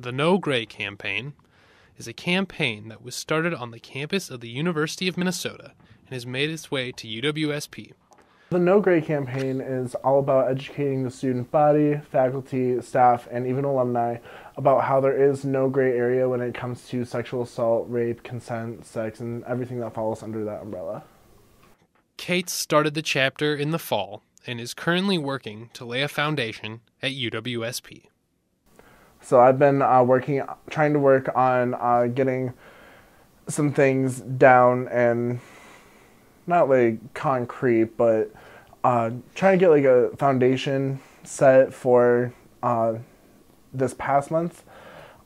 The No Gray campaign is a campaign that was started on the campus of the University of Minnesota and has made its way to UWSP. The No Gray campaign is all about educating the student body, faculty, staff, and even alumni about how there is no gray area when it comes to sexual assault, rape, consent, sex, and everything that falls under that umbrella. Cates started the chapter in the fall and is currently working to lay a foundation at UWSP. So I've been uh, working, trying to work on uh, getting some things down and not like concrete, but uh, trying to get like a foundation set for uh, this past month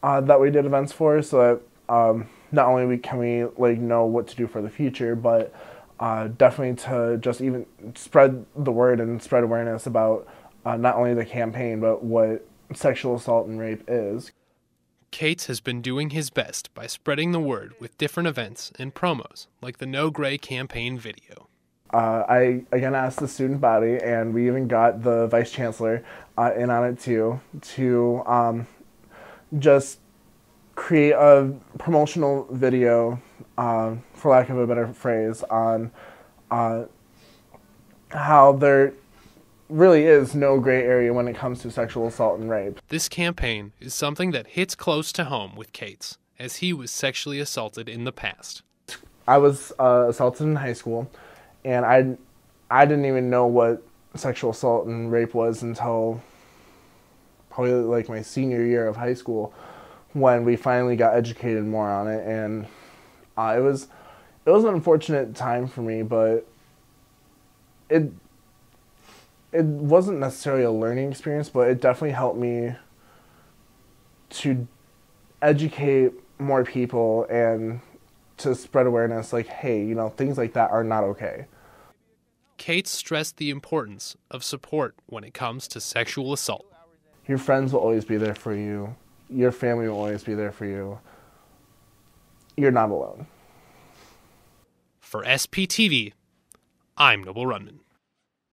uh, that we did events for, so that um, not only we can we like know what to do for the future, but uh, definitely to just even spread the word and spread awareness about not only the campaign but what sexual assault and rape is. Cates has been doing his best by spreading the word with different events and promos, like the No Gray campaign video. Uh, I again asked the student body, and we even got the vice chancellor uh, in on it too, to um, just create a promotional video, uh, for lack of a better phrase, on uh, how there really is no gray area when it comes to sexual assault and rape. This campaign is something that hits close to home with Cates, as he was sexually assaulted in the past. I was uh, assaulted in high school, and I, I didn't even know what sexual assault and rape was until probably like my senior year of high school, when we finally got educated more on it, and uh, it was, it was an unfortunate time for me, but it it wasn't necessarily a learning experience, but it definitely helped me to educate more people and to spread awareness like, hey, you know, things like that are not okay. Cates stressed the importance of support when it comes to sexual assault. Your friends will always be there for you, your family will always be there for you. You're not alone. For SPTV, I'm Noble Rundman.